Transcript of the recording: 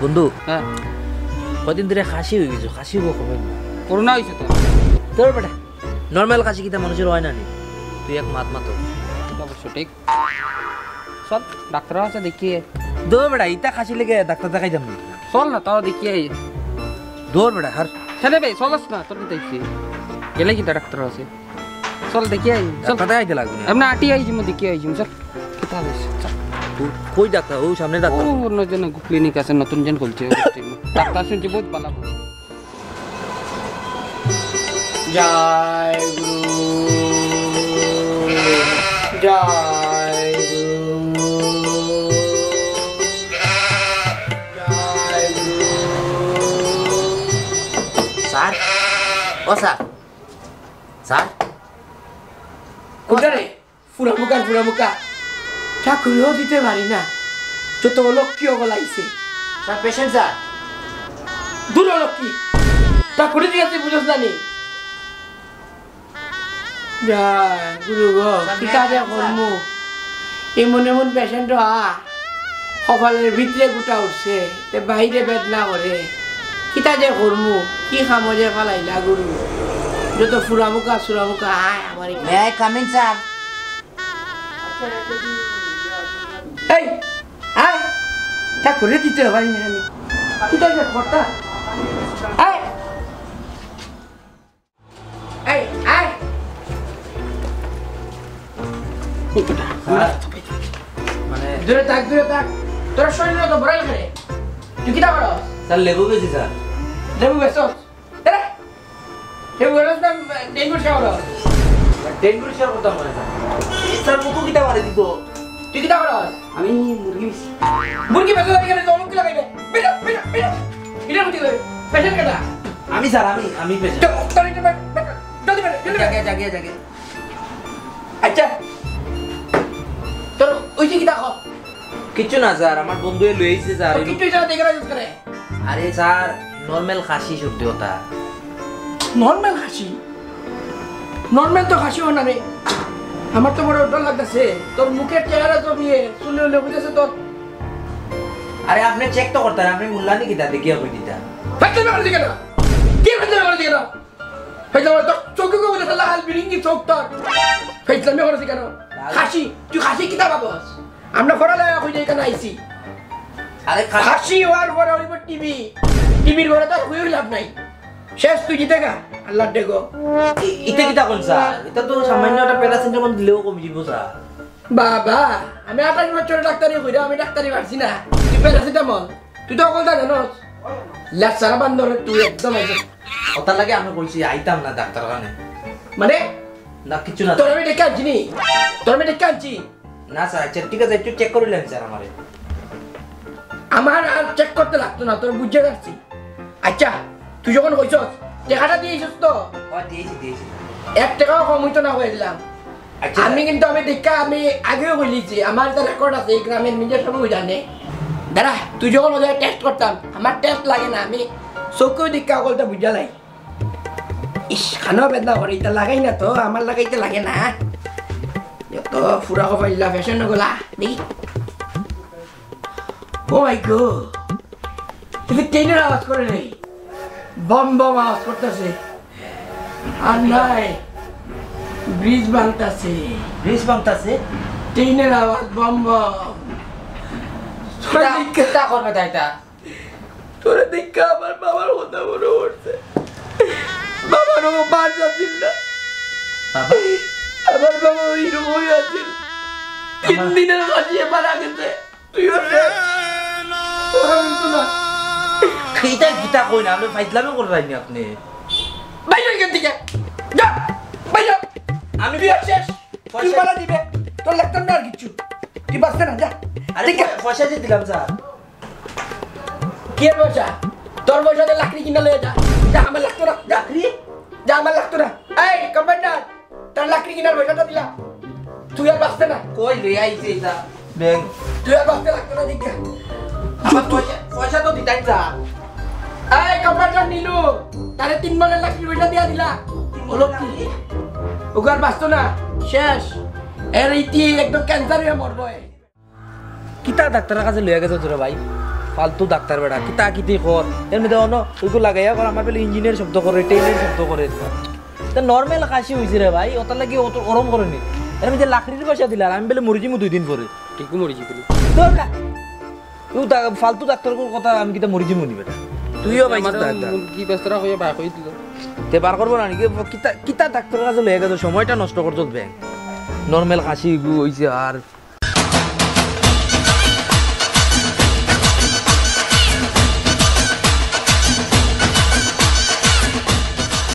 বন্ধু হ্যাঁ। কদিন ধরে খাসি হয়ে গেছে খাসি হব কবে? করোনা হয়েছে তো। তোর বেটা নর্মাল খাসি কিতা মানুষের হয় না নি? তুই এক মাত মাতো। অবশ্য ঠিক। চল ডাক্তার আছে দেখিয়ে। দৌড় বেটা ইতা খাসি লেগে ডাক্তার দেখাই যাম চল না তাও দেখিয়ে আই। দৌড় বেটা হার। ছেলে ভাই চলাস না তোর দেখছি গেলে কি ডাক্তার আছে? চল দেখিয়ে আই চল। ডাক্তার দেখাইতে লাগবে না। এমনি আটি আইছি মো দেখিয়ে আইছি চল। কোথা হয়েছে চল। ও- কই ডাক্তার ও সামনে ও ডাক্তার অন্য জন ক্লিনিক আছে নতুন জন খুলছে ডাক্তার শুনছি বহুত ভালো। জয় গুরু। জয় গুরু। জয় গুরু। স্যার? ও স্যার। স্যার? কোথায় ফুরা মুখা ফুরা মুখা ঠাকুরও দিতে পারি না। যত লক্ষ্মী গলাইছে স্যার পেশেন্ট স্যার দূর লক্ষ্মী। ঠাকুরে দিয়েছে বুঝোস না নি? গুরু গো কিতা যে করমু এমন এমন পেশেন্ট আ ভিতরে গোটা উঠছে। তে বাহিরে বেদনা করে কিতা যে করমু কি খামো যে ফালাইলা গুরু যত ফুরামুকা সুরামুকা আয় আমার। মে স্যার এই আয়। ঠাকুরে দিতে পারি না আমি কিতা যে কর্তা আয়। এই আয়। মানে দূরে থাক দূরে থাক। তোর শরীর তো ভরাই করে। তুই স্যার লেবু বেশি স্যার। লেবু বেসস লেবু বেসস না ডেঙ্গু খাওয়া টেন পরিষ্কার করতাম মানে স্যার। মুখো কিতা মারে দিত তুই কিতা করস আমি মুরগি মুরগি বেসস এখানে জলম কি লাগাইবে? বেটা বেটা বেটা এটা মুটি দেবে পেশেন্ট কেটা? আমি স্যার আমি আমি পেশেন্ট তোর এটা বেটা জলদি বেটা জলদি জাগে জাগে জাগে আচ্ছা। তোর ওই যে কর কিচ্ছু না স্যার আমার বন্ধু লই আইছে স্যার। দেখে ইউজ করে? আরে স্যার নর্মাল খাসি সর্দি হতা নর্মাল হাসি নর্মাল তো হাসিও না রে। আমার তো বড় ডর লাগতেছে। তোর মুখের চেহারা তো বিয়ে শুনে হলে বুঝেছে তোর। আরে আপনি চেক তো করতেন আপনি মূল্যানি কিতা দেখিয়া কই দিতা? ফাইজলামি করে দিকে না কি ফাইজলামি করে দিকে না ফাইজলামি তোর চোখে কো বুঝেছে লাল বিরিঙ্গি চোখ তোর। ফাইজলামি করে দিকে না হাসি তুই হাসি কিতা ভাবস? আমরা পড়ালেখা হয়ে যাই এখানে আইছি। আরে খাসি হাসি হওয়ার পরে হইব টিভি। টিভির ঘরে তো হয়ে লাভ নাই। শেষ তুই জিতে গা আল্লাহ দেখো ইতে কিতা কোন স্যার এটা তো সামান্য একটা প্যারাসিটামল দিলেও কমে যাব স্যার বাবা আমি আঠাশ বছরের ডাক্তারি কইরা আমি ডাক্তারি পারছি না। তুই প্যারাসিটামল তুই তো অকল জানোস লেসারা বান্দর তুই একদম ওটার লাগে আমি কইছি আইতাম না ডাক্তার কানে মানে? না কিছু না। তোর আমি ডেকে আনছি নি? তোর আমি ডেকে আনছি? না স্যার আচ্ছা ঠিক আছে একটু চেক করিলেন স্যার আমারে আমার আর চেক করতে লাগতো না তোর বুঝে যাচ্ছি আচ্ছা তুই যখন কইছস টাকাটা দিয়েছিস তো? দিয়েছি দিয়েছি। এক টাকাও কম হইতো না হয়ে দিলাম। আচ্ছা। আমি কিন্তু আমি দেখা আমি আগেও বলেছি আমার একটা রেকর্ড আছে এই গ্রামের মিডিয়া সবাই জানে। দাঁড়া তুই যখন ওদের টেস্ট করতাম আমার টেস্ট লাগে না আমি চোখেও দেখা বলতে বুঝালাই ইস খানো বেদনা করে এটা লাগাই না তো আমার লাগাইতে লাগে না। তো ফুরা কপাইলা ফ্যাশন নগলা দেখি ও মাই গো তুমি ট্রেনের আওয়াজ করে নেই? বম বম আওয়াজ করতেছে। আর নাই ব্রিজ ভাঙতাছে। ব্রিজ বাংতাছে ট্রেনের আওয়াজ বম বম তোরে দেখা কিতা করবে তাইটা তোরে দেখা আমার বাবার কথা মনে পড়ছে। বাবার ও বাস আছিল না। বাবা? আমার বাবা ওই রকমই আছিল। তিন দিনের কাটিয়ে মারা গেছে। তুইও রে। তোরা কিন্তু না এইটা গীতা কই না আপনি ফাইজলামে করে রাখনি আপনি বাইরে এখান থেকে যা বাইরে আমি আর শেষ তুই মারা দিবে তোর লাগতাম না আর কিচ্ছু তুই বাঁচতে না যা আরে পয়সা দিয়ে দিলাম স্যার কি পয়সা তোর পয়সা দিয়ে লাকড়ি কিনা লয়ে যা যা আমার লাগতো না যা যা আমার লাগতো না এই কম্পাউন্ডার তার লাকড়ি কিনার পয়সাটা দিলা তুই আর বাঁচতে না কই লই আইছে এটা ব্যাংক তুই আর বাঁচতে লাগতো না দিকে আমার পয়সা তো দিতাই স্যার এই কম্পাউন্ডার নিলু। তারে তিন মনের লাকড়ি পয়সা দিয়া দিলা। হলো কি ওকে আর বাঁচতো না। শেষ। এর ইতি একদম ক্যান্সার হয়ে মরবো। কিতা ডাক্তারের কাছে লইয়া গেছে তোরা ভাই? ফালতু ডাক্তার বেড়া। কিতা কিতি কর এর মধ্যে অন ওইগুলো লাগাইয়া কর আমার পেলে ইঞ্জিনিয়ার শব্দ করে টেইলার শব্দ করে তা নর্মাল কাশি হয়েছে রে ভাই। ওটার লাগি অত গরম করেনি এর মধ্যে লাকড়ির পয়সা দিলা আর আমি পেলে মরে যাব দুই দিন পরে ঠিকই মরিছি বলি তোর ফালতু ডাক্তার কথা আমি কিতা মরে যাব নি বেটা? তুইও পাইছিস হয়ে হয়ে দিল। তে বার করব না নাকি কিতা কিতা ডাক্তারের কাছে লেগে গেছে সময়টা নষ্ট করছ ব্যাংক নর্মাল কাশি হইছে আর